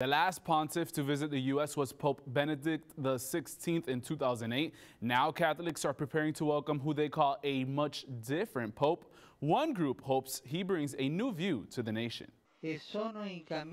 The last pontiff to visit the U.S. was Pope Benedict XVI in 2008. Now Catholics are preparing to welcome who they call a much different pope. One group hopes he brings a new view to the nation.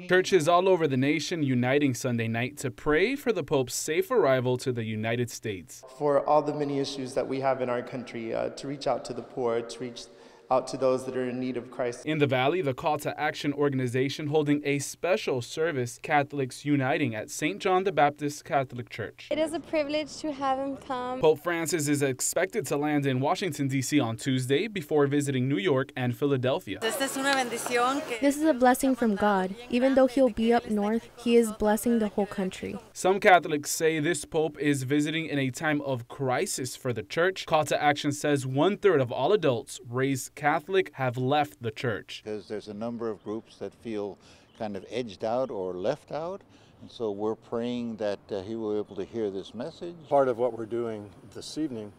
Churches all over the nation uniting Sunday night to pray for the Pope's safe arrival to the United States. For all the many issues that we have in our country, uh, to reach out to the poor, to reach out to those that are in need of Christ. In the Valley, the Call to Action organization holding a special service, Catholics Uniting at St. John the Baptist Catholic Church. It is a privilege to have him come. Pope Francis is expected to land in Washington, D.C. on Tuesday before visiting New York and Philadelphia. This is a blessing from God. Even though he'll be up north, he is blessing the whole country. Some Catholics say this Pope is visiting in a time of crisis for the church. Call to Action says one third of all adults raised Catholic have left the church. Because there's a number of groups that feel kind of edged out or left out. And so we're praying that uh, he will be able to hear this message. Part of what we're doing this evening,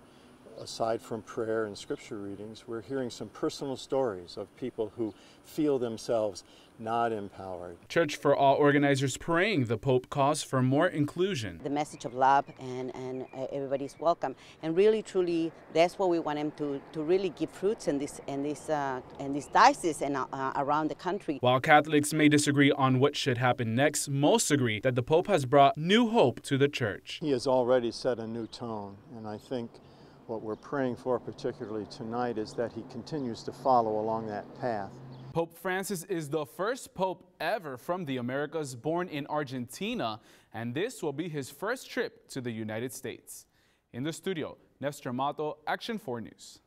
aside from prayer and scripture readings, we're hearing some personal stories of people who feel themselves not empowered. Church for All organizers praying the Pope calls for more inclusion. The message of love and, and uh, everybody's welcome. And really, truly, that's what we want him to, to really give fruits in this, in this, uh, in this diocese and uh, around the country. While Catholics may disagree on what should happen next, most agree that the Pope has brought new hope to the church. He has already set a new tone, and I think what we're praying for, particularly tonight, is that he continues to follow along that path. Pope Francis is the first pope ever from the Americas born in Argentina, and this will be his first trip to the United States. In the studio, Nestor Mato, Action 4 News.